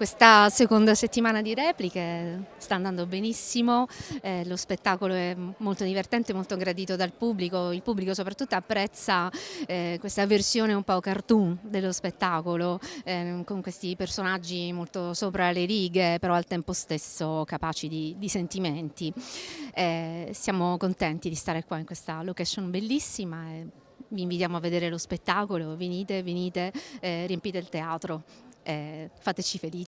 Questa seconda settimana di repliche sta andando benissimo, eh, lo spettacolo è molto divertente, molto gradito dal pubblico, il pubblico soprattutto apprezza eh, questa versione un po' cartoon dello spettacolo, eh, con questi personaggi molto sopra le righe, però al tempo stesso capaci di, di sentimenti. Eh, siamo contenti di stare qua in questa location bellissima vi invitiamo a vedere lo spettacolo, venite, venite, eh, riempite il teatro, eh, fateci felici.